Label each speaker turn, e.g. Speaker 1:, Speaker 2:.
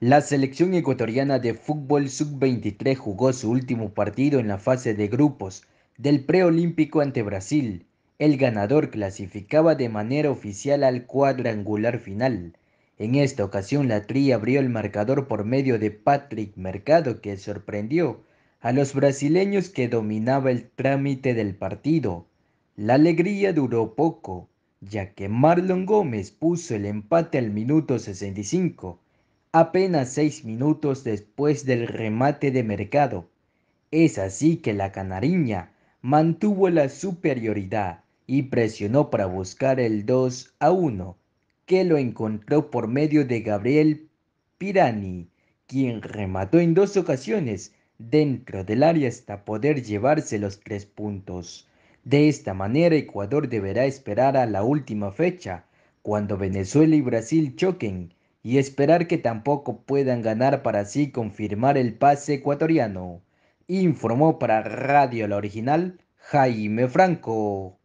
Speaker 1: La selección ecuatoriana de fútbol sub-23 jugó su último partido en la fase de grupos del preolímpico ante Brasil. El ganador clasificaba de manera oficial al cuadrangular final. En esta ocasión la Tri abrió el marcador por medio de Patrick Mercado que sorprendió a los brasileños que dominaba el trámite del partido. La alegría duró poco, ya que Marlon Gómez puso el empate al minuto 65, apenas seis minutos después del remate de mercado. Es así que la canariña mantuvo la superioridad y presionó para buscar el 2 a 1, que lo encontró por medio de Gabriel Pirani, quien remató en dos ocasiones dentro del área hasta poder llevarse los tres puntos. De esta manera Ecuador deberá esperar a la última fecha, cuando Venezuela y Brasil choquen, y esperar que tampoco puedan ganar para así confirmar el pase ecuatoriano. Informó para Radio La Original Jaime Franco.